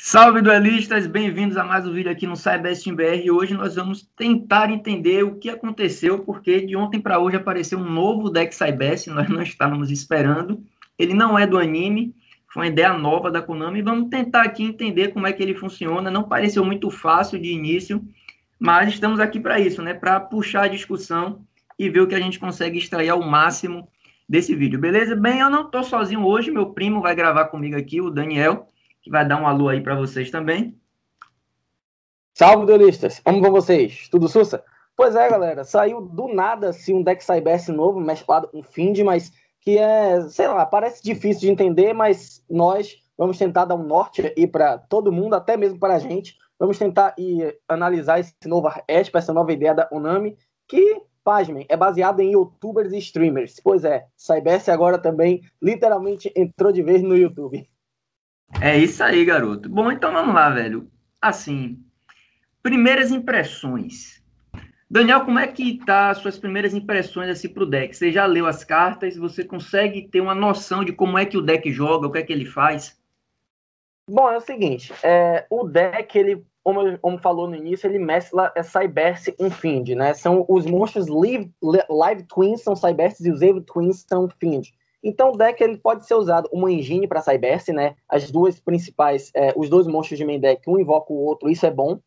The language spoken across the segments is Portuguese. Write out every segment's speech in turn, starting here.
Salve duelistas, bem-vindos a mais um vídeo aqui no Cyberst BR. Hoje nós vamos tentar entender o que aconteceu, porque de ontem para hoje apareceu um novo deck Cyberst, nós não estávamos esperando. Ele não é do anime, foi uma ideia nova da Konami. Vamos tentar aqui entender como é que ele funciona. Não pareceu muito fácil de início, mas estamos aqui para isso, né? Para puxar a discussão e ver o que a gente consegue extrair ao máximo desse vídeo, beleza? Bem, eu não estou sozinho hoje, meu primo vai gravar comigo aqui, o Daniel que vai dar um alô aí para vocês também. Salve, duelistas! Como vão vocês? Tudo sussa? Pois é, galera, saiu do nada assim, um deck Cyberse novo, mesclado com Find, mas que é, sei lá, parece difícil de entender, mas nós vamos tentar dar um norte aí para todo mundo, até mesmo para a gente. Vamos tentar ir analisar esse novo arquétipo, essa nova ideia da Onami, que, pasmem, é baseado em youtubers e streamers. Pois é, Cyberse agora também literalmente entrou de vez no YouTube. É isso aí, garoto. Bom, então vamos lá, velho. Assim, primeiras impressões. Daniel, como é que tá as suas primeiras impressões assim pro deck? Você já leu as cartas? Você consegue ter uma noção de como é que o deck joga, o que é que ele faz? Bom, é o seguinte, é, o deck, ele, como, como falou no início, ele mescla é Cyberse e Find, né? São os monstros live, live Twins são Cyberse e os Evil Twins são Find. Então o deck ele pode ser usado uma engine para Cyberse, né? As duas principais, é, os dois monstros de main deck, um invoca o outro, isso é bom.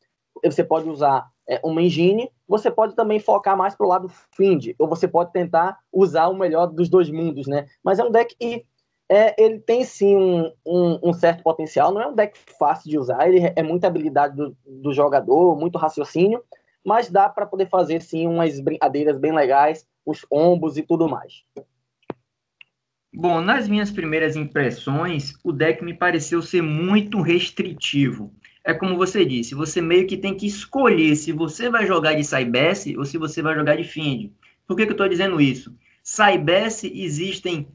Você pode usar é, uma engine, você pode também focar mais pro lado Find, ou você pode tentar usar o melhor dos dois mundos, né? Mas é um deck que é, ele tem sim um, um, um, certo potencial, não é um deck fácil de usar, ele é muita habilidade do, do jogador, muito raciocínio, mas dá para poder fazer sim umas brincadeiras bem legais, os combos e tudo mais. Bom, nas minhas primeiras impressões, o deck me pareceu ser muito restritivo. É como você disse, você meio que tem que escolher se você vai jogar de Cybesse ou se você vai jogar de Find. Por que, que eu estou dizendo isso? Cybesse existem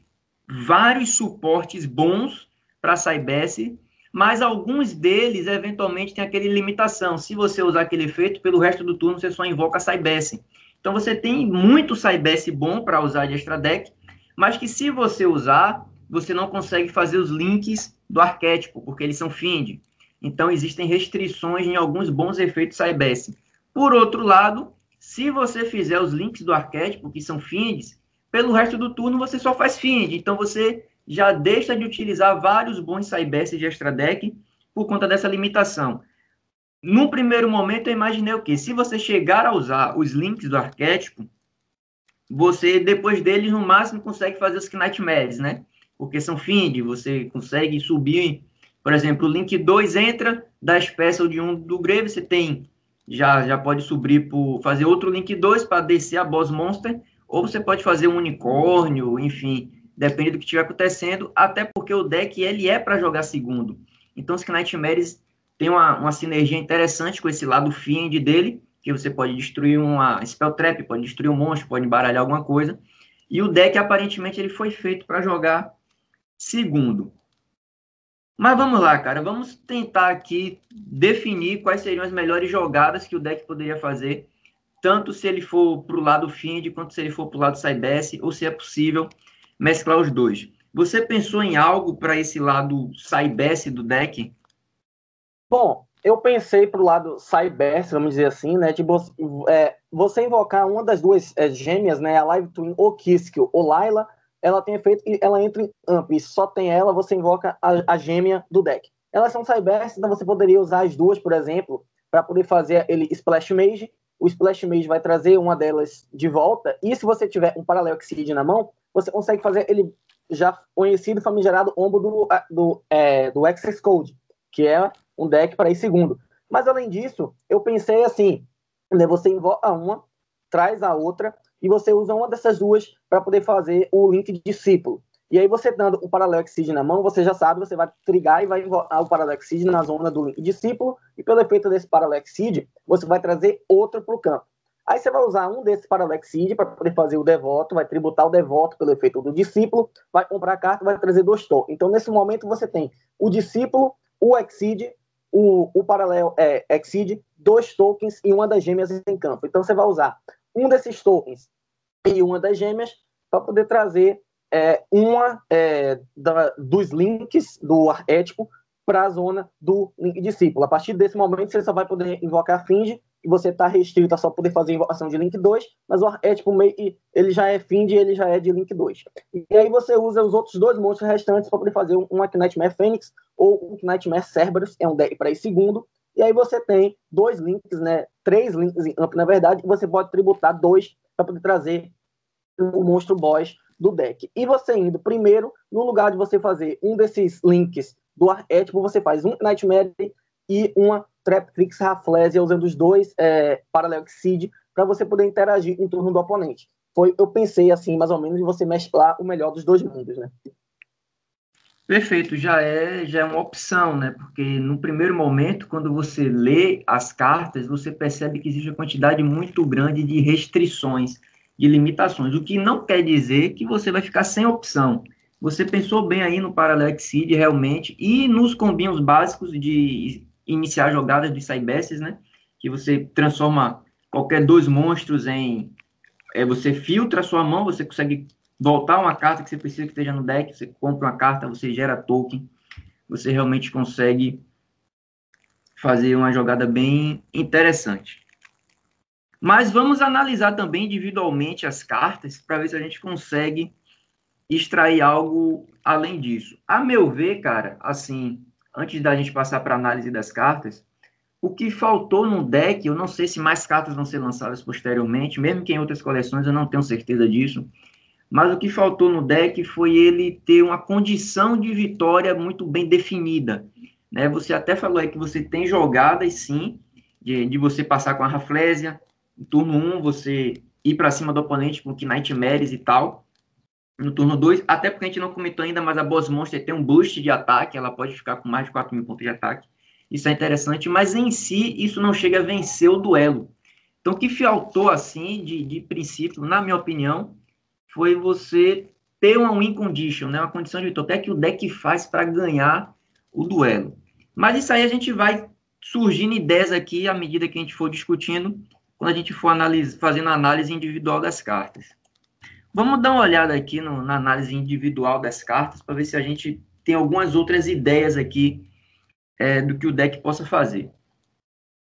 vários suportes bons para Cybesse, mas alguns deles eventualmente têm aquele limitação. Se você usar aquele efeito, pelo resto do turno você só invoca Cybesse. Então você tem muito Cybesse bom para usar de extra deck, mas que se você usar, você não consegue fazer os links do arquétipo, porque eles são find. Então, existem restrições em alguns bons efeitos Cybesse. Por outro lado, se você fizer os links do arquétipo, que são finds, pelo resto do turno você só faz find. Então, você já deixa de utilizar vários bons Cybesse de extra deck por conta dessa limitação. No primeiro momento, eu imaginei o quê? Se você chegar a usar os links do arquétipo, você, depois deles, no máximo, consegue fazer os Knightmares, né? Porque são find, você consegue subir, por exemplo, o Link 2 entra da espécie de um do Grave, você tem, já, já pode subir por fazer outro Link 2 para descer a Boss Monster, ou você pode fazer um unicórnio, enfim, depende do que estiver acontecendo, até porque o deck ele é para jogar segundo. Então, os Knightmares tem uma, uma sinergia interessante com esse lado fiend dele, que você pode destruir uma spell trap, pode destruir um monstro, pode embaralhar alguma coisa. E o deck aparentemente ele foi feito para jogar segundo. Mas vamos lá, cara, vamos tentar aqui definir quais seriam as melhores jogadas que o deck poderia fazer, tanto se ele for para o lado Find, quanto se ele for para o lado Cybesse, ou se é possível mesclar os dois. Você pensou em algo para esse lado Cybesse do deck? Bom, eu pensei pro lado Cyberse, vamos dizer assim, né? Tipo, é, você invocar uma das duas é, gêmeas, né? A Live Twin ou Kiskill ou Layla, ela tem efeito e ela entra em AMP. E só tem ela, você invoca a, a gêmea do deck. Elas são Cyberse, então você poderia usar as duas, por exemplo, para poder fazer ele Splash Mage. O Splash Mage vai trazer uma delas de volta. E se você tiver um Paralelo Exceed na mão, você consegue fazer ele já conhecido, famigerado ombo do, do, é, do Access Code, que é um deck para ir segundo. Mas além disso, eu pensei assim, né, você invoca uma, traz a outra e você usa uma dessas duas para poder fazer o link de discípulo. E aí você dando o Paralelo na mão, você já sabe, você vai trigar e vai invocar o Paralelo na zona do link discípulo, e pelo efeito desse Paralelo você vai trazer outro para o campo. Aí você vai usar um desses Paralelo para poder fazer o devoto, vai tributar o devoto pelo efeito do discípulo, vai comprar a carta, vai trazer dois tokens. Então, nesse momento, você tem o discípulo, o Exceed o, o paralelo é exceed dois tokens e uma das gêmeas em campo. Então você vai usar um desses tokens e uma das gêmeas para poder trazer é, uma é, da, dos links do arquétipo para a zona do link discípulo. A partir desse momento, você só vai poder invocar Find você está restrito a só poder fazer invocação de link 2, mas o arquétipo meio ele já é Find e ele já é de link 2. E aí você usa os outros dois monstros restantes para poder fazer um, um Nightmare Fênix ou um Nightmare Cerberus, é um deck para esse segundo. E aí você tem dois links, né? Três links em AMP, na verdade, e você pode tributar dois para poder trazer o monstro boss do deck. E você indo primeiro, no lugar de você fazer um desses links do arquétipo, você faz um Nightmare e uma Traptrix Rafflesia usando os dois é, Parallel Exceed para você poder interagir em turno do oponente. Foi, eu pensei assim, mais ou menos, de você mesclar o melhor dos dois mundos, né? Perfeito, já é, já é uma opção, né? Porque no primeiro momento, quando você lê as cartas, você percebe que existe uma quantidade muito grande de restrições, de limitações, o que não quer dizer que você vai ficar sem opção. Você pensou bem aí no Parallel Exceed, realmente, e nos combinhos básicos de iniciar jogadas de Cybesses, né? Que você transforma qualquer dois monstros em... É, você filtra a sua mão, você consegue voltar uma carta que você precisa que esteja no deck, você compra uma carta, você gera token, você realmente consegue fazer uma jogada bem interessante. Mas vamos analisar também individualmente as cartas para ver se a gente consegue extrair algo além disso. A meu ver, cara, assim, antes da gente passar para a análise das cartas, o que faltou no deck, eu não sei se mais cartas vão ser lançadas posteriormente, mesmo que em outras coleções, eu não tenho certeza disso. Mas o que faltou no deck foi ele ter uma condição de vitória muito bem definida. Né? Você até falou aí que você tem jogadas, sim, de, de você passar com a Raflésia, em turno 1 você ir para cima do oponente com Nightmares e tal no turno 2, até porque a gente não comentou ainda, mas a Boss Monster tem um boost de ataque, ela pode ficar com mais de 4 mil pontos de ataque. Isso é interessante, mas em si isso não chega a vencer o duelo. Então o que faltou, assim, de, de princípio, na minha opinião, foi você ter uma win condition, né? uma condição de vitória, até que o deck faz para ganhar o duelo. Mas isso aí a gente vai surgindo ideias aqui à medida que a gente for discutindo, quando a gente for analise, fazendo análise individual das cartas. Vamos dar uma olhada aqui no, na análise individual das cartas para ver se a gente tem algumas outras ideias aqui é, do que o deck possa fazer.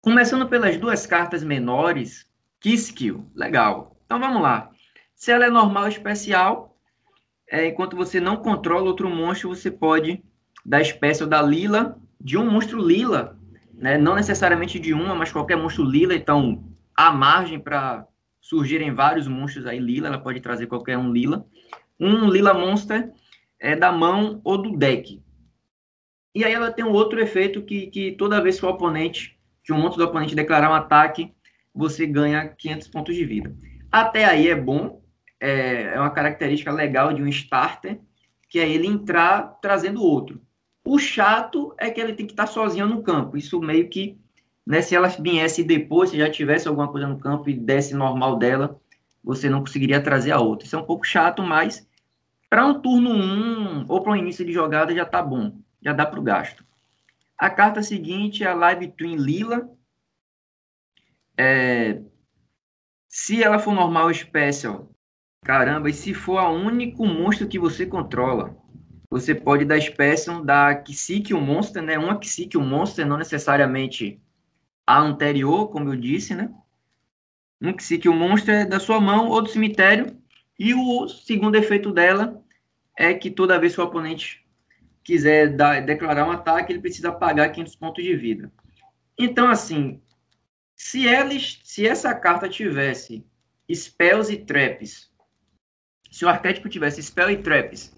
Começando pelas duas cartas menores, Kiskill, legal. Então vamos lá. Se ela é normal especial, é, enquanto você não controla outro monstro, você pode dar espécie ou da lila de um monstro lila, né? não necessariamente de uma, mas qualquer monstro lila. Então, há margem para surgirem vários monstros aí lila, ela pode trazer qualquer um lila. Um lila monster é da mão ou do deck. E aí ela tem um outro efeito que, que toda vez que o oponente, que um monstro do oponente declarar um ataque, você ganha 500 pontos de vida. Até aí é bom, é, é uma característica legal de um starter, que é ele entrar trazendo outro. O chato é que ele tem que estar sozinho no campo. Isso meio que né, se ela viesse depois, se já tivesse alguma coisa no campo e desse normal dela, você não conseguiria trazer a outra. Isso é um pouco chato, mas para um turno 1 um, ou para um início de jogada já tá bom, já dá para o gasto. A carta seguinte é a Live Twin Lila. É, se ela for normal special, caramba, e se for a único monstro que você controla, você pode dar special da Kisik, monster, né? Uma Kisik, monster, não necessariamente a anterior, como eu disse, né? Um que o monstro é da sua mão ou do cemitério. E o segundo efeito dela é que toda vez que o oponente quiser dar, declarar um ataque, ele precisa pagar 500 pontos de vida. Então, assim, se, eles, se essa carta tivesse spells e traps, se o arquétipo tivesse spell e traps,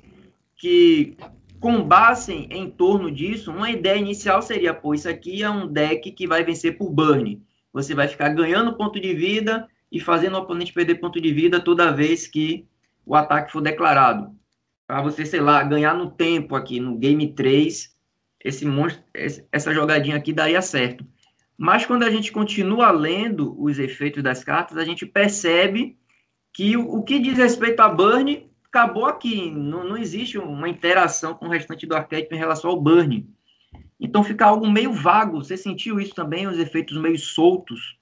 que com base em torno disso, uma ideia inicial seria, pô, isso aqui é um deck que vai vencer por burn. Você vai ficar ganhando ponto de vida e fazendo o oponente perder ponto de vida toda vez que o ataque for declarado. Para você, sei lá, ganhar no tempo aqui, no game 3, esse monstro, essa jogadinha aqui daria certo. Mas quando a gente continua lendo os efeitos das cartas, a gente percebe que o, o que diz respeito a burn acabou aqui. Não, não existe uma interação com o restante do arquétipo em relação ao burn. Então fica algo meio vago. Você sentiu isso também, os efeitos meio soltos?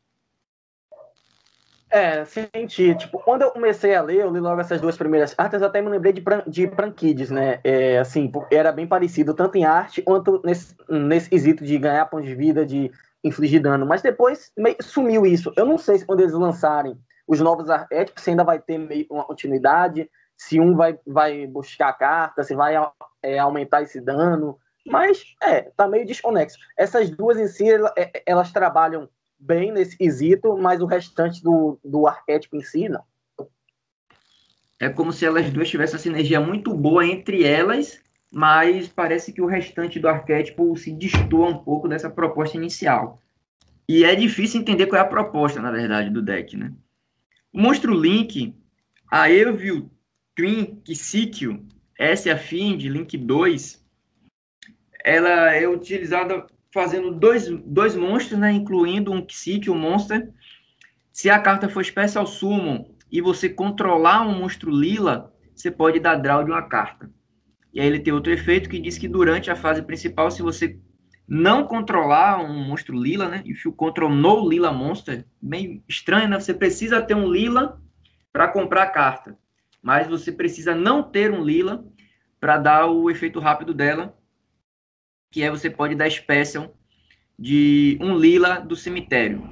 É, senti. Tipo, quando eu comecei a ler, eu li logo essas duas primeiras cartas, eu até me lembrei de, de Prankids, né? É, assim, era bem parecido, tanto em arte quanto nesse, nesse quesito de ganhar pontos de vida, de infligir dano. Mas depois sumiu isso. Eu não sei se quando eles lançarem os novos arquétipos, se ainda vai ter meio uma continuidade, se um vai, vai buscar a carta, se vai é, aumentar esse dano. Mas, é, tá meio desconexo. Essas duas em si, é, elas trabalham bem nesse quesito, mas o restante do, do arquétipo em si, não. É como se elas duas tivessem uma sinergia muito boa entre elas, mas parece que o restante do arquétipo se destoa um pouco dessa proposta inicial. E é difícil entender qual é a proposta, na verdade, do deck, né? O Monstro Link, a Evil Twin Kissikyo, essa é a Find, Link 2, ela é utilizada fazendo dois, dois monstros, né, incluindo um um Monster. Se a carta for Special Summon e você controlar um monstro lila, você pode dar draw de uma carta. E aí ele tem outro efeito que diz que durante a fase principal, se você não controlar um monstro lila, né? If you control no lila monster, meio estranho, né? Você precisa ter um lila para comprar a carta, mas você precisa não ter um lila para dar o efeito rápido dela que é você pode dar special de um lila do cemitério.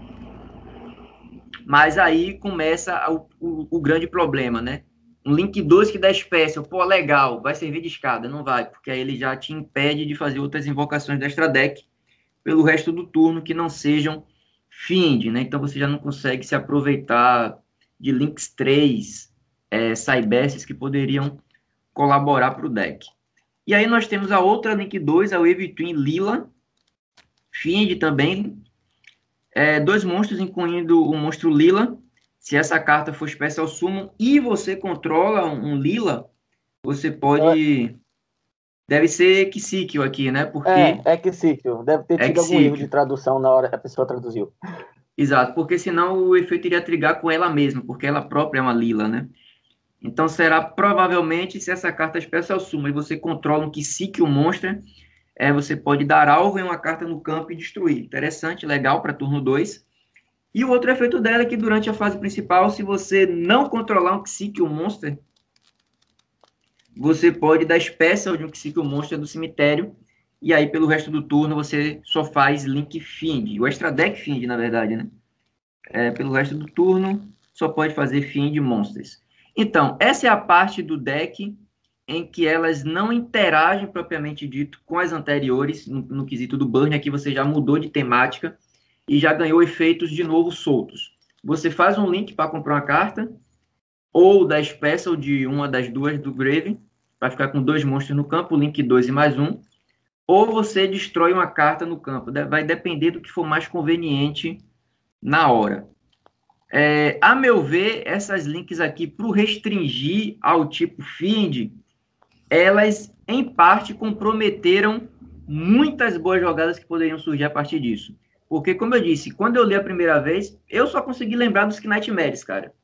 Mas aí começa o, o, o grande problema, né? Um link 2 que dá special, pô, legal, vai servir de escada. Não vai, porque aí ele já te impede de fazer outras invocações da extra deck pelo resto do turno que não sejam find, né? Então você já não consegue se aproveitar de links 3, é, que poderiam colaborar para o deck. E aí nós temos a outra Link 2, a Wave Twin Lila, Fiend também, é, dois monstros, incluindo o monstro Lila. Se essa carta for Special Summon e você controla um, Lila, você pode... É. Deve ser Kissikyo aqui, né? Porque... É, é Kissikyo. Deve ter é tido é algum erro de tradução na hora que a pessoa traduziu. Exato, porque senão o efeito iria trigar com ela mesma, porque ela própria é uma Lila, né? Então será provavelmente, se essa carta é Special Suma e você controla um Kisik, um Monster, é, você pode dar alvo em uma carta no campo e destruir. Interessante, legal para turno 2. E o outro efeito dela é que durante a fase principal, se você não controlar um Kisik, um Monster, você pode dar Special de um Kisik, um Monster do cemitério, e aí pelo resto do turno você só faz Link Find, o Extra Deck Find, na verdade, né? É, pelo resto do turno, só pode fazer Find Monsters. Então, essa é a parte do deck em que elas não interagem propriamente dito com as anteriores, no, no quesito do burn, aqui você já mudou de temática e já ganhou efeitos de novo soltos. Você faz um link para comprar uma carta, ou da Special de uma das duas do Grave, para ficar com dois monstros no campo, link 2 e mais um, ou você destrói uma carta no campo. Vai depender do que for mais conveniente na hora. É, a meu ver, essas links aqui, para restringir ao tipo FIND, elas, em parte, comprometeram muitas boas jogadas que poderiam surgir a partir disso. Porque, como eu disse, quando eu li a primeira vez, eu só consegui lembrar dos Knightmares, cara.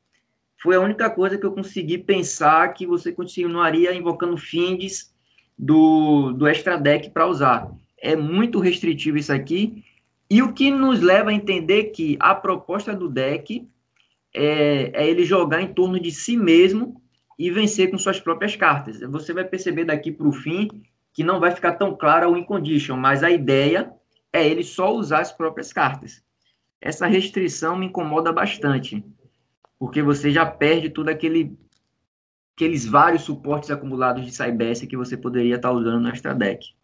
Foi a única coisa que eu consegui pensar que você continuaria invocando Finds do, do Extra Deck para usar. É muito restritivo isso aqui. E o que nos leva a entender que a proposta do deck é, é ele jogar em torno de si mesmo e vencer com suas próprias cartas. Você vai perceber daqui para o fim que não vai ficar tão clara o win condition, mas a ideia é ele só usar as próprias cartas. Essa restrição me incomoda bastante, porque você já perde tudo aquele aqueles vários suportes acumulados de Cybesse que você poderia estar usando no extra deck.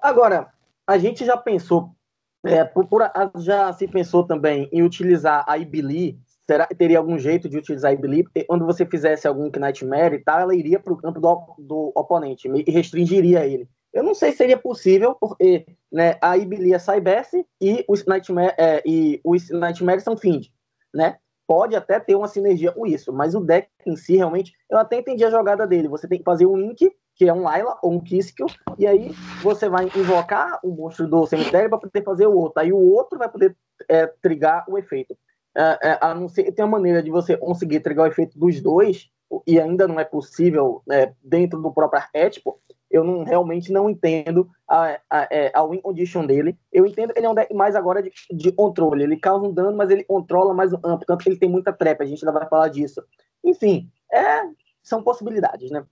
Agora, a gente já pensou, é, por, por, já se pensou também em utilizar a Ibili será teria algum jeito de utilizar a? Porque quando você fizesse algum Nightmare e tal, ela iria para o campo do, do oponente e restringiria ele. Eu não sei se seria possível, porque né, a Ibli é Cybesse e os Nightmare, é, e os Nightmare são Find, né? Pode até ter uma sinergia com isso, mas o deck em si, realmente, eu até entendi a jogada dele. Você tem que fazer um Link, que é um Laila ou um Kiskill, e aí você vai invocar o monstro do cemitério para poder fazer o outro. Aí o outro vai poder é, trigar o efeito. É, é, a não ser tem uma maneira de você conseguir entregar o efeito dos dois, e ainda não é possível é, dentro do próprio arquétipo, eu não, realmente não entendo a, a, é, a win condition dele. Eu entendo ele é um deck mais agora de, de controle. Ele causa um dano, mas ele controla mais o amplo. Tanto que ele tem muita trap. A gente ainda vai falar disso. Enfim, é, são possibilidades, né?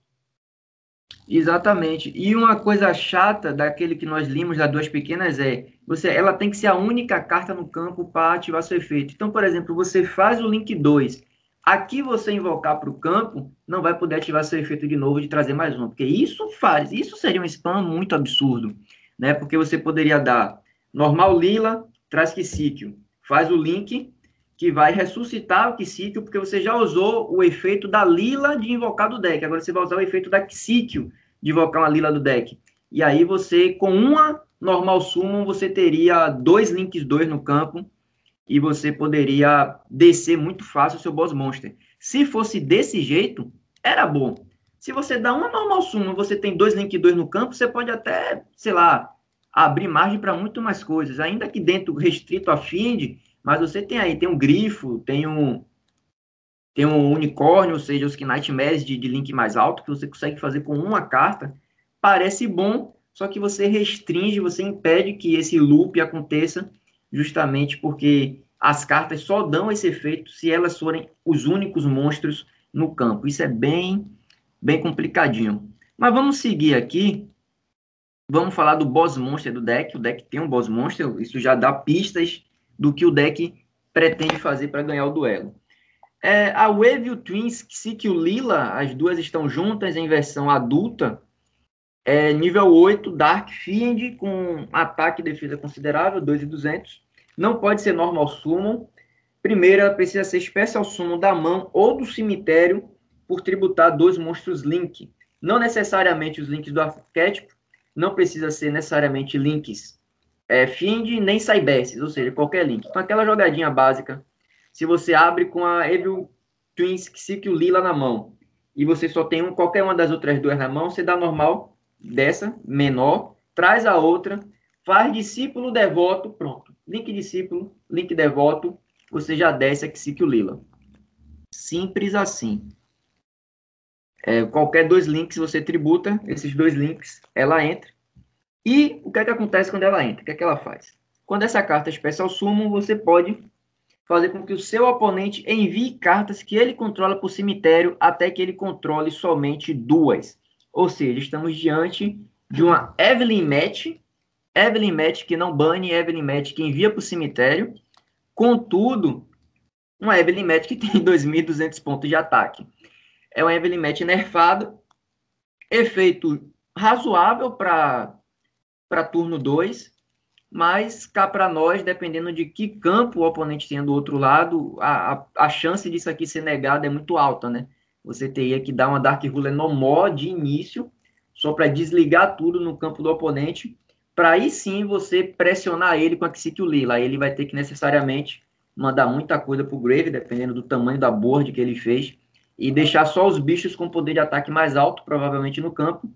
Exatamente. E uma coisa chata daquele que nós limos das duas pequenas é, você, ela tem que ser a única carta no campo para ativar seu efeito. Então, por exemplo, você faz o link 2, aqui você invocar para o campo, não vai poder ativar seu efeito de novo de trazer mais um, porque isso faz, isso seria um spam muito absurdo, né? Porque você poderia dar normal lila, traz Kisíquio, faz o link que vai ressuscitar o Kisíquio, porque você já usou o efeito da lila de invocar do deck, agora você vai usar o efeito da Kisíquio de invocar uma lila do deck. E aí você, com uma normal summon, você teria dois links dois no campo, e você poderia descer muito fácil o seu boss monster. Se fosse desse jeito, era bom. Se você dá uma normal summon, você tem dois link 2 no campo, você pode até, sei lá, abrir margem para muito mais coisas. Ainda que dentro restrito a Find, mas você tem aí, tem um grifo, tem um tem um unicórnio, ou seja, os Nightmares de, de link mais alto, que você consegue fazer com uma carta. Parece bom, só que você restringe, você impede que esse loop aconteça justamente porque as cartas só dão esse efeito se elas forem os únicos monstros no campo. Isso é bem, bem complicadinho. Mas vamos seguir aqui. Vamos falar do boss monster do deck. O deck tem um boss monster, isso já dá pistas do que o deck pretende fazer para ganhar o duelo. É, a Wave e o Twins, que o Lila, as duas estão juntas em versão adulta, é, nível 8, Dark Fiend, com ataque e defesa considerável, 2,200. Não pode ser normal summon. Primeiro, ela precisa ser special summon da mão ou do cemitério por tributar dois monstros Link. Não necessariamente os links do arquétipo, não precisa ser necessariamente links é, Fiend nem Cybesses, ou seja, qualquer link. Então, aquela jogadinha básica, se você abre com a Evil Twins Psyche Lila na mão, e você só tem um, qualquer uma das outras duas na mão, você dá normal dessa, menor, traz a outra, faz discípulo devoto, pronto. Link discípulo, link devoto, você já desce aqui o Lila. Simples assim. É, qualquer dois links você tributa, esses dois links, ela entra. E o que é que acontece quando ela entra? O que é que ela faz? Quando essa carta é especial summon, você pode fazer com que o seu oponente envie cartas que ele controla para o cemitério até que ele controle somente duas. Ou seja, estamos diante de uma Evelyn Match, Evelyn Match que não bane, Evelyn Match que envia para o cemitério, contudo, uma Evelyn Match que tem 2.200 pontos de ataque. É uma Evelyn Match nerfado, efeito razoável para turno 2, mas cá para nós, dependendo de que campo o oponente tem do outro lado, a, a, a chance disso aqui ser negado é muito alta, né? você teria que dar uma Dark Ruler no mod de início, só para desligar tudo no campo do oponente, para aí sim você pressionar ele com a Kisik Lila. Ele vai ter que necessariamente mandar muita coisa para o Grave, dependendo do tamanho da board que ele fez, e deixar só os bichos com poder de ataque mais alto, provavelmente no campo.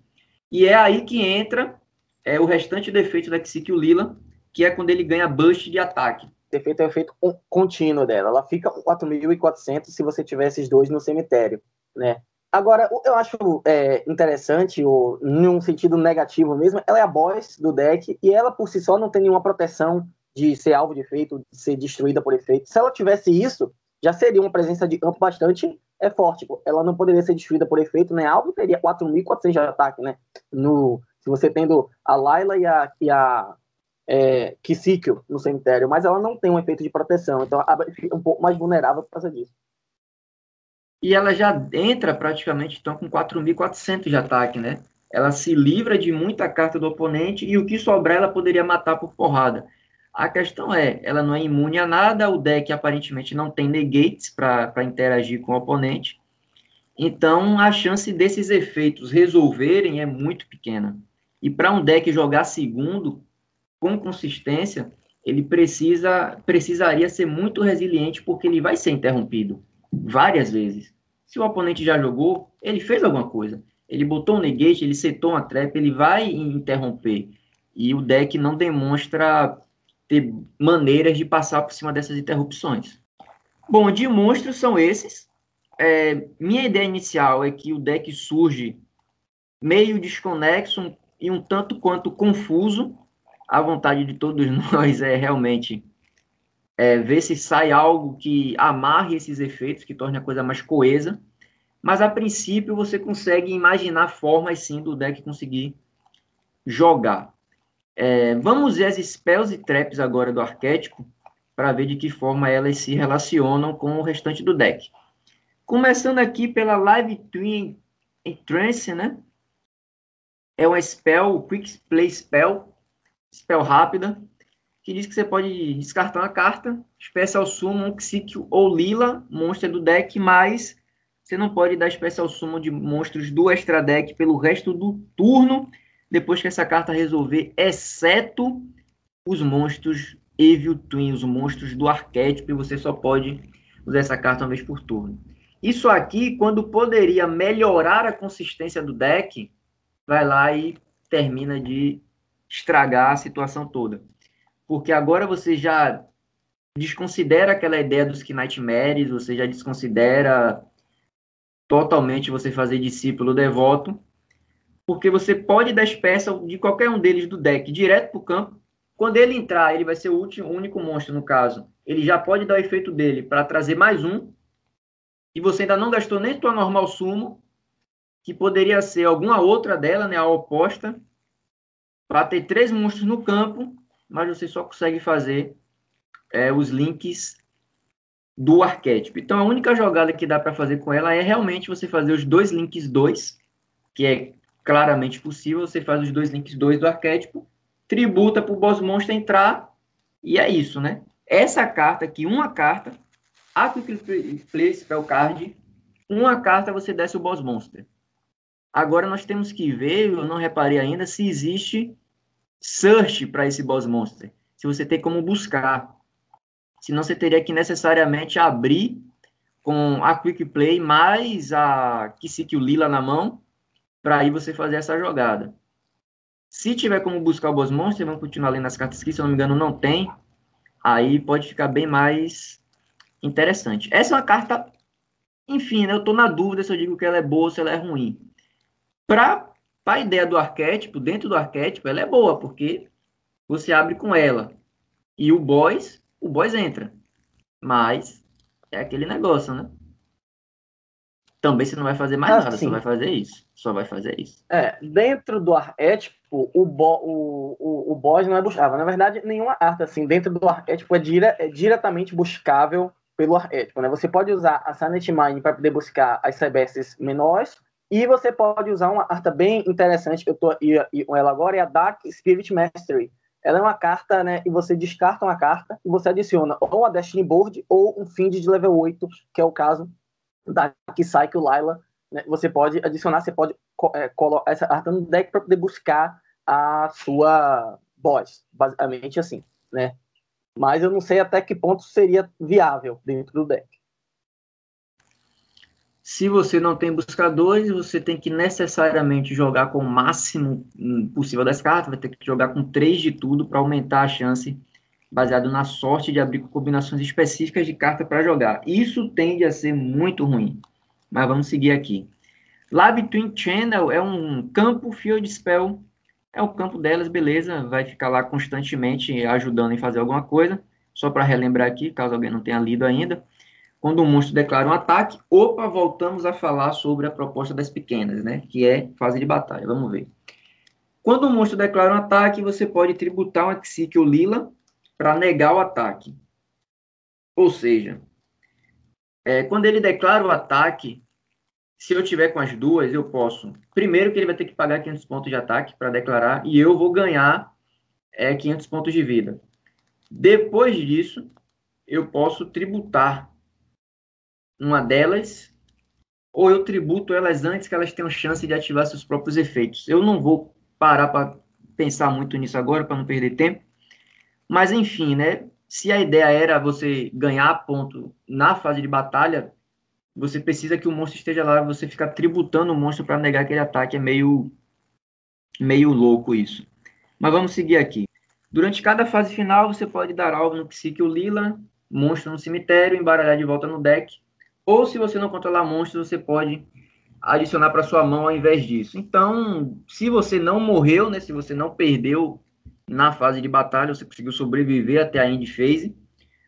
E é aí que entra é, o restante defeito da Kisik Lila, que é quando ele ganha boost de ataque defeito é o efeito contínuo dela. Ela fica com 4.400 se você tiver esses dois no cemitério, né? Agora, eu acho é, interessante, ou num sentido negativo mesmo, ela é a boss do deck e ela por si só não tem nenhuma proteção de ser alvo de efeito, de ser destruída por efeito. Se ela tivesse isso, já seria uma presença de campo bastante é forte. Ela não poderia ser destruída por efeito, né? Alvo teria 4.400 de ataque, né? No, se você tendo a Layla e a, e a é, Kisíquio no cemitério, mas ela não tem um efeito de proteção, então ela fica um pouco mais vulnerável por causa disso. E ela já entra praticamente então com 4.400 de ataque, né? Ela se livra de muita carta do oponente e o que sobrar ela poderia matar por porrada. A questão é, ela não é imune a nada, o deck aparentemente não tem negates para interagir com o oponente. Então a chance desses efeitos resolverem é muito pequena. E para um deck jogar segundo, com consistência, ele precisa precisaria ser muito resiliente porque ele vai ser interrompido várias vezes. Se o oponente já jogou, ele fez alguma coisa. Ele botou um negate, ele setou uma trap, ele vai interromper. E o deck não demonstra ter maneiras de passar por cima dessas interrupções. Bom, de monstros são esses. É, minha ideia inicial é que o deck surge meio desconexo e um tanto quanto confuso. A vontade de todos nós é realmente é, ver se sai algo que amarre esses efeitos, que torne a coisa mais coesa. Mas a princípio você consegue imaginar formas sim do deck conseguir jogar. É, vamos ver as spells e traps agora do arquétipo para ver de que forma elas se relacionam com o restante do deck. Começando aqui pela Live Twin Entrance, né? É uma spell, Quick Play Spell, spell rápida, que diz que você pode descartar uma carta, Special Summon, Xic ou Lila, monstro do deck, mas você não pode dar Special Summon de monstros do extra deck pelo resto do turno, depois que essa carta resolver, exceto os monstros Evil Twin, os monstros do arquétipo, e você só pode usar essa carta uma vez por turno. Isso aqui, quando poderia melhorar a consistência do deck, vai lá e termina de estragar a situação toda porque agora você já desconsidera aquela ideia dos Nightmares, você já desconsidera totalmente você fazer discípulo devoto, porque você pode dar peças de qualquer um deles do deck direto para o campo. Quando ele entrar, ele vai ser o último, o único monstro no caso. Ele já pode dar o efeito dele para trazer mais um. E você ainda não gastou nem tua normal sumo, que poderia ser alguma outra dela, né, a oposta, para ter três monstros no campo mas você só consegue fazer é, os links do arquétipo. Então, a única jogada que dá para fazer com ela é realmente você fazer os dois links 2, que é claramente possível. Você faz os dois links 2 do arquétipo, tributa para o boss monster entrar, e é isso, né? Essa carta aqui, uma carta, a Quick Play Spell Card, uma carta você desce o boss monster. Agora nós temos que ver, eu não reparei ainda, se existe search para esse boss monster. Se você tem como buscar. Senão você teria que necessariamente abrir com a Quick Play mais a Kisik Lila na mão para aí você fazer essa jogada. Se tiver como buscar o boss monster, vamos continuar lendo as cartas aqui, se eu não me engano não tem, aí pode ficar bem mais interessante. Essa é uma carta, enfim, né, eu estou na dúvida se eu digo que ela é boa ou se ela é ruim. Para a ideia do arquétipo, dentro do arquétipo, ela é boa, porque você abre com ela. E o boss, o boss entra. Mas é aquele negócio, né? Também você não vai fazer mais ah, nada, só vai fazer isso. Só vai fazer isso. É, dentro do arquétipo, o, bo, o, o, o boss não é buscável. Na verdade, nenhuma arte, assim, dentro do arquétipo é, dire, é diretamente buscável pelo arquétipo, né? Você pode usar a Sanity Mine para poder buscar as Cybestes menores, e você pode usar uma carta bem interessante, que eu estou com ela agora, é a Dark Spirit Mastery. Ela é uma carta, né? E você descarta uma carta e você adiciona ou a Destiny Board ou um Find de level 8, que é o caso da Psyche Lila. Né? Você pode adicionar, você pode é, colocar essa carta no deck para poder buscar a sua boss, basicamente assim, né? Mas eu não sei até que ponto seria viável dentro do deck. Se você não tem buscadores, você tem que necessariamente jogar com o máximo possível das cartas, vai ter que jogar com três de tudo para aumentar a chance, baseado na sorte de abrir combinações específicas de carta para jogar. Isso tende a ser muito ruim, mas vamos seguir aqui. Lab Twin Channel é um campo Field Spell, é o campo delas, beleza, vai ficar lá constantemente ajudando em fazer alguma coisa, só para relembrar aqui, caso alguém não tenha lido ainda. Quando um monstro declara um ataque, opa, voltamos a falar sobre a proposta das pequenas, né? Que é fase de batalha. Vamos ver. Quando um monstro declara um ataque, você pode tributar um Exíquio Lila para negar o ataque. Ou seja, é, quando ele declara o ataque, se eu tiver com as duas, eu posso. Primeiro que ele vai ter que pagar 500 pontos de ataque para declarar e eu vou ganhar é, 500 pontos de vida. Depois disso, eu posso tributar uma delas, ou eu tributo elas antes que elas tenham chance de ativar seus próprios efeitos. Eu não vou parar para pensar muito nisso agora, para não perder tempo. Mas, enfim, né? Se a ideia era você ganhar ponto na fase de batalha, você precisa que o monstro esteja lá, você ficar tributando o monstro para negar aquele ataque. É meio, meio louco isso. Mas vamos seguir aqui. Durante cada fase final, você pode dar alvo no Psique Lila, monstro no cemitério, embaralhar de volta no deck ou se você não controlar monstros, você pode adicionar para sua mão ao invés disso. Então, se você não morreu, né, se você não perdeu na fase de batalha, você conseguiu sobreviver até a end phase,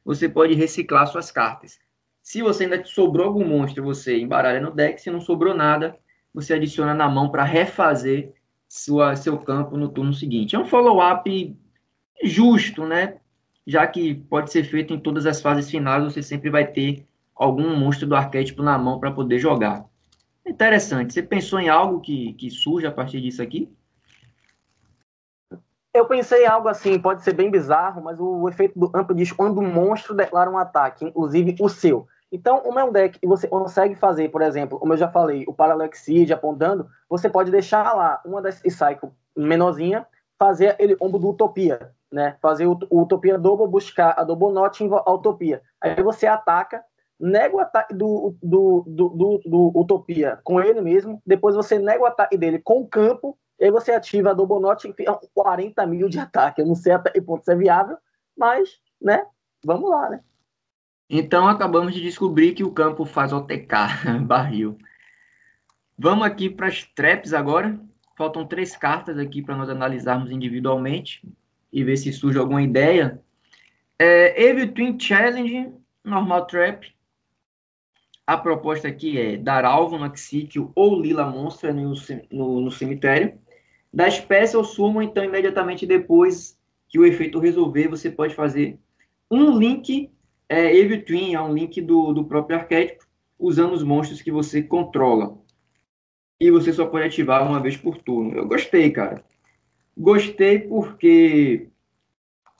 você pode reciclar suas cartas. Se você ainda sobrou algum monstro, você embaralha no deck. Se não sobrou nada, você adiciona na mão para refazer sua, seu campo no turno seguinte. É um follow-up justo, né? Já que pode ser feito em todas as fases finais, você sempre vai ter algum monstro do arquétipo na mão para poder jogar. Interessante. Você pensou em algo que, que surge a partir disso aqui? Eu pensei em algo assim, pode ser bem bizarro, mas o efeito do amplo diz quando um monstro declara um ataque, inclusive o seu. Então, o meu deck, e você consegue fazer, por exemplo, como eu já falei, o Parallax Seed apontando, você pode deixar lá uma das Cycle menorzinha, fazer ele combo do Utopia, né? Fazer o, o Utopia Double, buscar a Double Not em a Utopia. Aí você ataca, nega o ataque do, do, do, do, do Utopia com ele mesmo, depois você nega o ataque dele com o campo, e aí você ativa a Double Not e fica 40 mil de ataque. Eu não sei até que ponto isso é viável, mas, né, vamos lá, né? Então acabamos de descobrir que o campo faz OTK, barril. Vamos aqui para as traps agora. Faltam três cartas aqui para nós analisarmos individualmente e ver se surge alguma ideia. É, Evil Twin Challenge, normal trap. A proposta aqui é dar alvo no Axíquio ou Lila Monstra no, no, no cemitério. Da espécie ou sumo, então, imediatamente depois que o efeito resolver, você pode fazer um link. É, Evil é um link do, do próprio arquétipo, usando os monstros que você controla. E você só pode ativar uma vez por turno. Eu gostei, cara. Gostei porque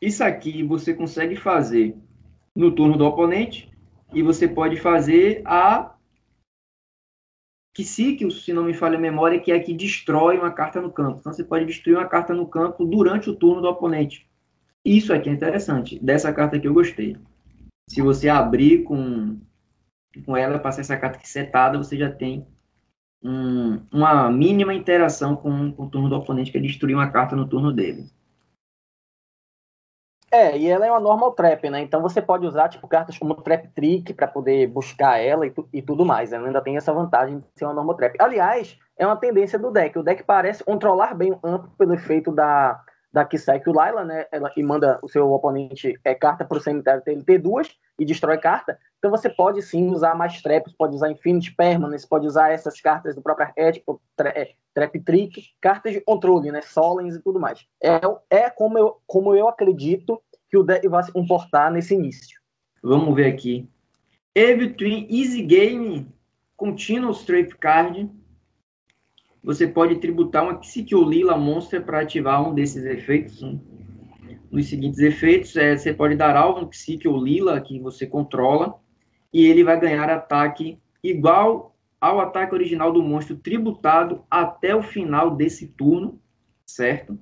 isso aqui você consegue fazer no turno do oponente e você pode fazer a Psyche, se não me falha a memória, que é que destrói uma carta no campo. Então você pode destruir uma carta no campo durante o turno do oponente. Isso aqui é interessante. Dessa carta aqui eu gostei. Se você abrir com, com ela, passar essa carta aqui setada, você já tem um, uma mínima interação com, com o turno do oponente, que é destruir uma carta no turno dele. É, e ela é uma normal trap, né? Então você pode usar tipo cartas como trap trick para poder buscar ela e, tu, e tudo mais. Ela ainda tem essa vantagem de ser uma normal trap. Aliás, é uma tendência do deck. O deck parece controlar bem o amplo pelo efeito da da Kiseki Laila, né? Ela, e manda o seu oponente é, carta para o cemitério ele ter duas e destrói carta. Então você pode sim usar mais traps, pode usar Infinite Permanence, pode usar essas cartas do próprio arquétipo, tra é, Trap Trick, cartas de controle, né? Solens e tudo mais. É, é como, eu, como eu acredito que o deck vai se comportar nesse início. Vamos ver aqui. Twin Easy Game Continuous Trap Card você pode tributar uma Lila Monster para ativar um desses efeitos. Um, nos seguintes efeitos, é, você pode dar alvo no Lila, que você controla, e ele vai ganhar ataque igual ao ataque original do monstro tributado até o final desse turno, certo?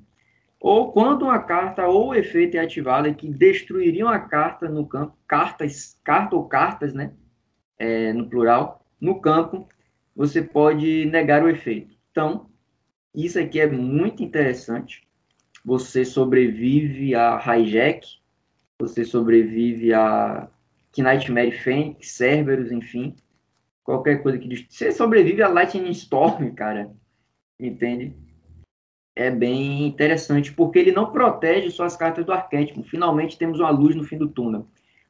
Ou quando uma carta ou efeito é ativada que destruiria uma carta no campo, cartas, carta ou cartas, né? É, no plural, no campo, você pode negar o efeito. Então, isso aqui é muito interessante. Você sobrevive a Hijack, você sobrevive a Nightmare Fênix, Cerberus, enfim. Qualquer coisa que... Você sobrevive a Lightning Storm, cara. Entende? É bem interessante, porque ele não protege só as cartas do arquétipo. Finalmente temos uma luz no fim do túnel.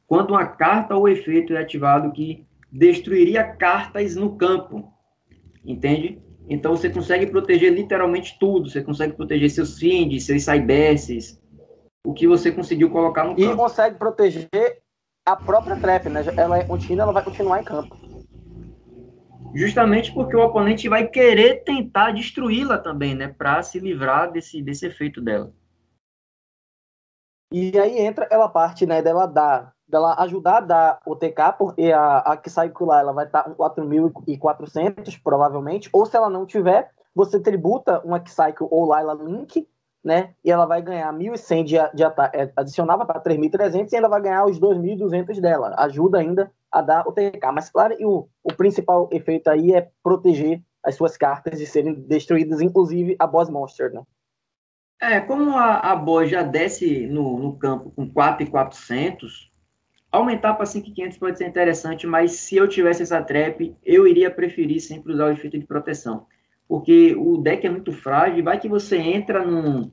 Quando uma carta ou efeito é ativado que destruiria cartas no campo, entende? Então você consegue proteger literalmente tudo. Você consegue proteger seus finds, seus cyberses, o que você conseguiu colocar no campo. E consegue proteger a própria trap, né? Ela é contínua, ela vai continuar em campo. Justamente porque o oponente vai querer tentar destruí-la também, né? Para se livrar desse, desse efeito dela. E aí entra aquela parte, né, dela dar dela ajudar a dar o TK, porque a, a que sai lá ela vai estar com 4.400, provavelmente, ou se ela não tiver, você tributa uma Psycho ou Laila Link, né? E ela vai ganhar 1.100 de, de é, adicionava para 3.300 e ainda vai ganhar os 2.200 dela. Ajuda ainda a dar o TK. Mas, claro, o, o principal efeito aí é proteger as suas cartas de serem destruídas, inclusive a Boss Monster, né? É, como a, a Boss já desce no, no campo com 4.400, Aumentar para 5,500 pode ser interessante, mas se eu tivesse essa trap, eu iria preferir sempre usar o efeito de proteção. Porque o deck é muito frágil, vai que você entra num,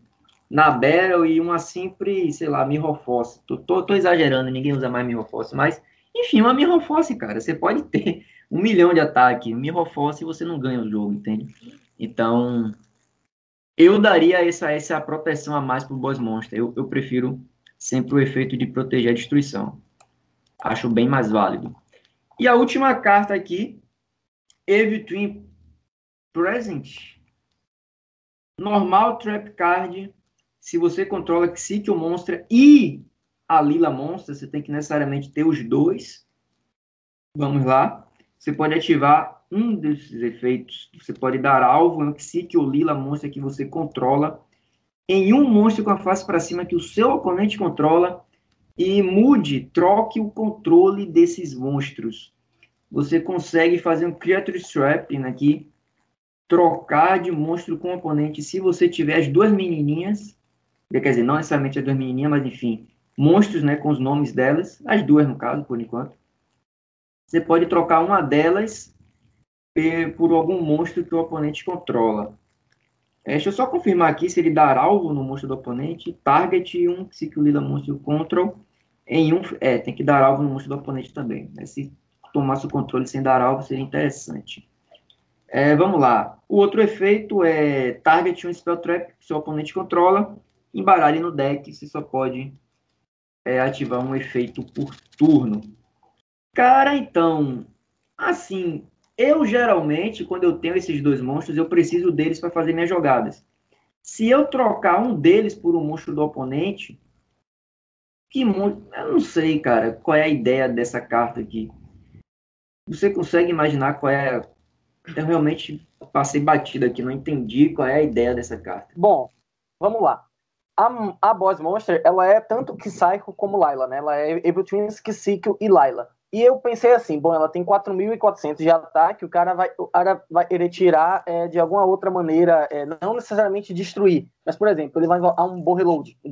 na Battle e uma simples, sei lá, Mirror Force. Tô, tô, tô, exagerando, ninguém usa mais Mirror Force, mas, enfim, uma Mirror Force, cara, você pode ter um milhão de ataque, Mirror Force e você não ganha o jogo, entende? Então, eu daria essa, essa proteção a mais pro Boss Monster. Eu, eu prefiro sempre o efeito de proteger a destruição. Acho bem mais válido. E a última carta aqui, Eve Twin Present. Normal Trap Card. Se você controla Psyche Monster e a Lila Monster, você tem que necessariamente ter os dois. Vamos lá. Você pode ativar um desses efeitos. Você pode dar alvo no Psyche ou Lila Monster que você controla em um monstro com a face para cima que o seu oponente controla e mude, troque o controle desses monstros. Você consegue fazer um Creature Strapping aqui, trocar de monstro com oponente se você tiver as duas menininhas, quer dizer, não necessariamente as duas menininhas, mas enfim, monstros né, com os nomes delas, as duas no caso, por enquanto. Você pode trocar uma delas por algum monstro que o oponente controla. É, deixa eu só confirmar aqui se ele dar alvo no monstro do oponente, target um Lila monstro control em um. É, tem que dar alvo no monstro do oponente também. Né? Se tomasse o controle sem dar alvo, seria interessante. É, vamos lá. O outro efeito é target um spell trap que seu oponente controla. Embaralhe no deck, você só pode é, ativar um efeito por turno. Cara, então, assim, eu geralmente, quando eu tenho esses dois monstros, eu preciso deles para fazer minhas jogadas. Se eu trocar um deles por um monstro do oponente, que monstro. Eu não sei, cara, qual é a ideia dessa carta aqui. Você consegue imaginar qual é. Eu realmente passei batido aqui, não entendi qual é a ideia dessa carta. Bom, vamos lá. A, a Boss Monster, ela é tanto Psycho como Layla, né? Ela é Evil Twins, Psycho e Layla. E eu pensei assim, bom, ela tem 4.400 de ataque, o cara vai, o cara vai querer tirar é, de alguma outra maneira, é, não necessariamente destruir, mas, por exemplo, ele vai a um bom reload. Um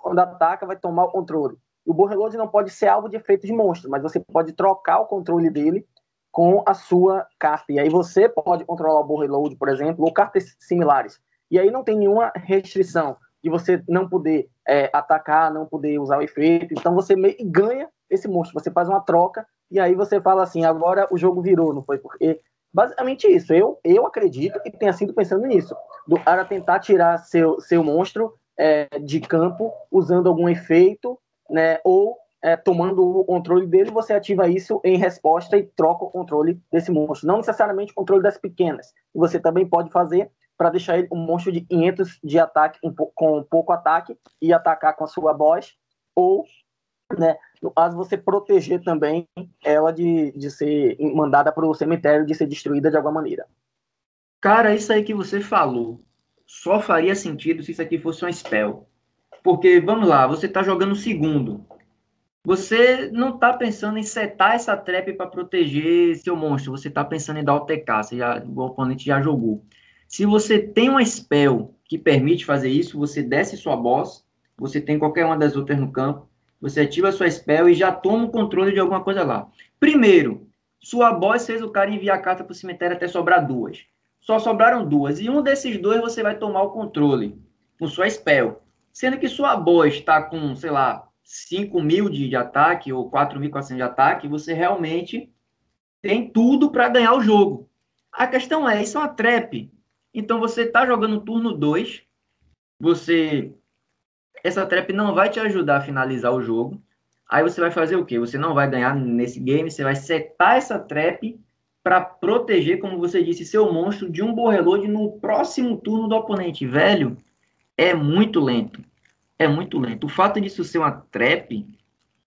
quando ataca, vai tomar o controle. O bom reload não pode ser alvo de efeito de monstro, mas você pode trocar o controle dele com a sua carta. E aí você pode controlar o bom reload, por exemplo, ou cartas similares. E aí não tem nenhuma restrição de você não poder é, atacar, não poder usar o efeito. Então você meio ganha esse monstro. Você faz uma troca e aí você fala assim, agora o jogo virou, não foi? Porque basicamente isso. Eu, eu acredito que tenha sido pensando nisso. Do cara tentar tirar seu, seu monstro é, de campo usando algum efeito, né? Ou é, tomando o controle dele, você ativa isso em resposta e troca o controle desse monstro. Não necessariamente o controle das pequenas. Você também pode fazer para deixar ele um monstro de 500 de ataque com pouco ataque e atacar com a sua boss, ou né, caso, você proteger também ela de, de ser mandada para o cemitério, de ser destruída de alguma maneira. Cara, isso aí que você falou só faria sentido se isso aqui fosse um spell. Porque, vamos lá, você está jogando segundo. Você não está pensando em setar essa trap para proteger seu monstro. Você está pensando em dar o TK. Já, o oponente já jogou. Se você tem uma spell que permite fazer isso, você desce sua boss. Você tem qualquer uma das outras no campo você ativa sua spell e já toma o controle de alguma coisa lá. Primeiro, sua boss fez o cara enviar a carta para o cemitério até sobrar duas. Só sobraram duas. E um desses dois você vai tomar o controle com sua spell. Sendo que sua boss está com, sei lá, 5 mil de, de ataque ou 4.400 de ataque, você realmente tem tudo para ganhar o jogo. A questão é, isso é uma trap. Então você está jogando turno 2, você essa trap não vai te ajudar a finalizar o jogo. Aí você vai fazer o quê? Você não vai ganhar nesse game, você vai setar essa trap para proteger, como você disse, seu monstro de um borreload no próximo turno do oponente. Velho, é muito lento. É muito lento. O fato disso ser uma trap,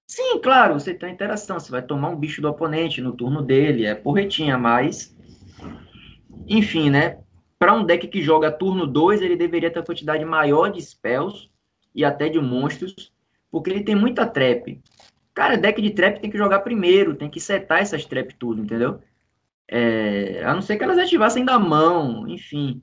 sim, claro, você tem interação. Você vai tomar um bicho do oponente no turno dele, é porretinha, mas. Enfim, né? Para um deck que joga turno 2, ele deveria ter uma quantidade maior de spells e até de monstros, porque ele tem muita trap. Cara, deck de trap tem que jogar primeiro, tem que setar essas trap tudo, entendeu? É, a não ser que elas ativassem da mão, enfim.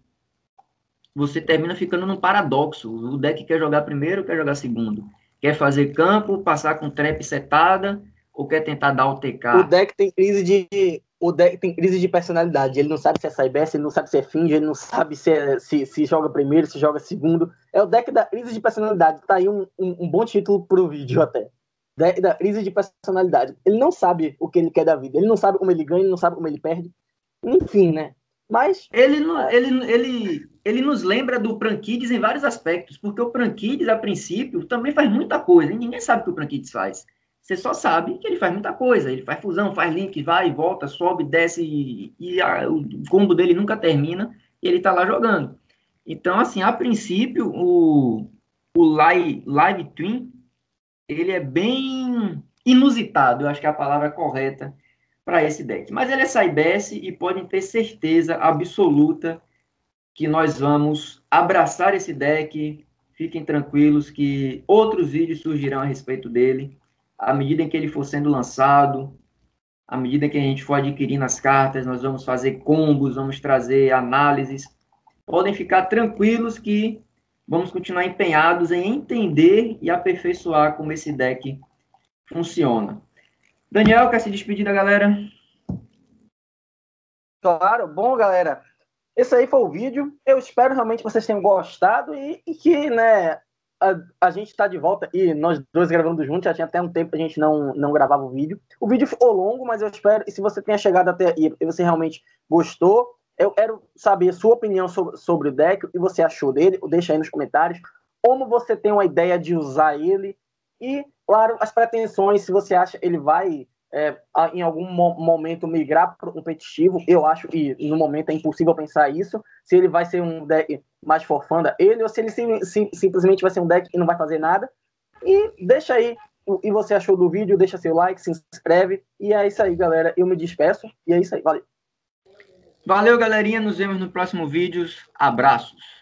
Você termina ficando num paradoxo. O deck quer jogar primeiro, quer jogar segundo. Quer fazer campo, passar com trap setada, ou quer tentar dar o TK? O deck tem crise de. O deck tem crise de personalidade. Ele não sabe se é Cyberse, ele não sabe se é Finge, ele não sabe se, é, se, se joga primeiro, se joga segundo. É o deck da crise de personalidade. Tá aí um, um, um bom título pro vídeo até. Deck da crise de personalidade. Ele não sabe o que ele quer da vida. Ele não sabe como ele ganha, ele não sabe como ele perde. Enfim, né? Mas. Ele, ele, ele, ele nos lembra do Prankides em vários aspectos, porque o Prankides, a princípio, também faz muita coisa. E ninguém sabe o que o Prankides faz. Você só sabe que ele faz muita coisa. Ele faz fusão, faz link, vai e volta, sobe, desce, e, e a, o combo dele nunca termina, e ele tá lá jogando. Então, assim, a princípio, o, o Live, Live Twin, ele é bem inusitado, eu acho que é a palavra correta para esse deck. Mas ele é Saibesse e podem ter certeza absoluta que nós vamos abraçar esse deck. Fiquem tranquilos que outros vídeos surgirão a respeito dele à medida em que ele for sendo lançado, à medida que a gente for adquirindo as cartas, nós vamos fazer combos, vamos trazer análises. Podem ficar tranquilos que vamos continuar empenhados em entender e aperfeiçoar como esse deck funciona. Daniel, quer se despedir da galera? Claro, bom, galera. Esse aí foi o vídeo. Eu espero realmente que vocês tenham gostado e, e que, né, a, a gente está de volta e nós dois gravando juntos. Já tinha até um tempo que a gente não, não gravava o vídeo. O vídeo ficou longo, mas eu espero. E se você tenha chegado até aí e você realmente gostou, eu quero saber sua opinião sobre, sobre o deck, o que você achou dele. Deixa aí nos comentários. Como você tem uma ideia de usar ele. E Claro, as pretensões, se você acha ele vai é, em algum mo momento migrar para o competitivo, eu acho que no momento é impossível pensar isso. Se ele vai ser um deck mais forfanda, ele, ou se ele sim, sim, simplesmente vai ser um deck e não vai fazer nada. E deixa aí o que você achou do vídeo, deixa seu like, se inscreve. E é isso aí, galera. Eu me despeço. E é isso aí. Valeu. Valeu, galerinha. Nos vemos no próximo vídeo. Abraços.